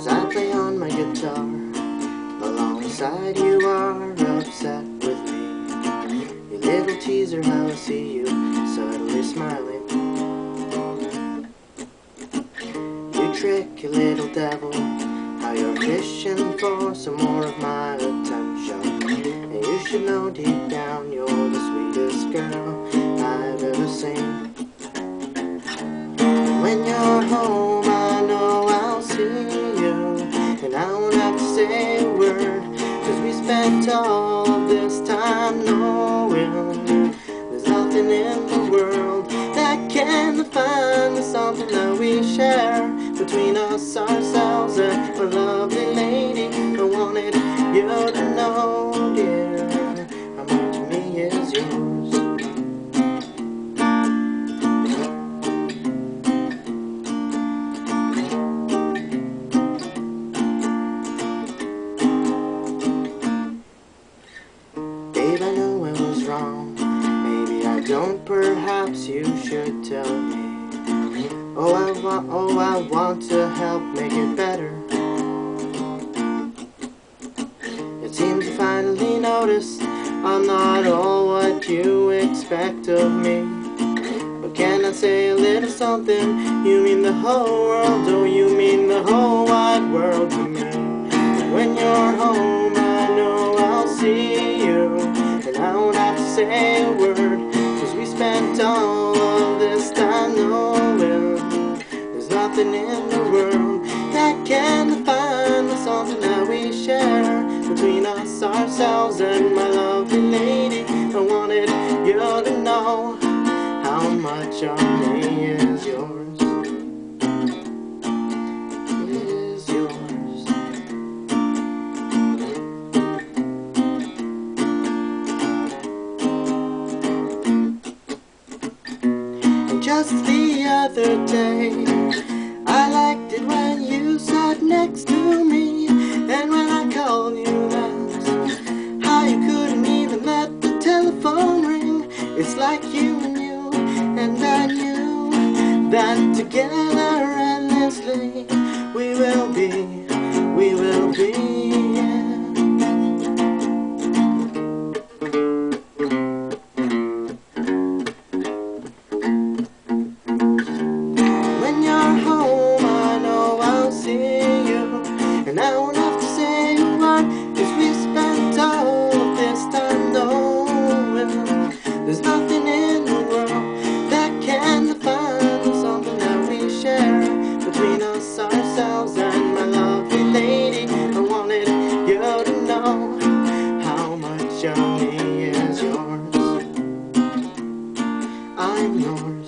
as I play on my guitar. Alongside you are upset with me. You little teaser, how I see you subtly smiling. You trick, little devil, how you're fishing for some more of my attention. And you should know deep down you're the sweetest girl I've ever seen. When you're home. All this time knowing there's nothing in the world that can define the something that we share between us, ourselves, don't, perhaps you should tell me. Oh, I want, oh, I want to help make it better. It seems you finally noticed I'm not all what you expect of me. But can I say a little something? You mean the whole world, oh, you mean the whole wide world to me. When you're home, I know I'll see you, and I won't have to say a word, we spent all of this time knowing there's nothing in the world that can define the something that we share between us, ourselves, and my lovely lady. I wanted you to know how much of me just the other day, I liked it when you sat next to me. And when I called you asked how you couldn't even let the telephone ring. It's like you knew, and I knew that together endlessly we will be, we will be. Senhor.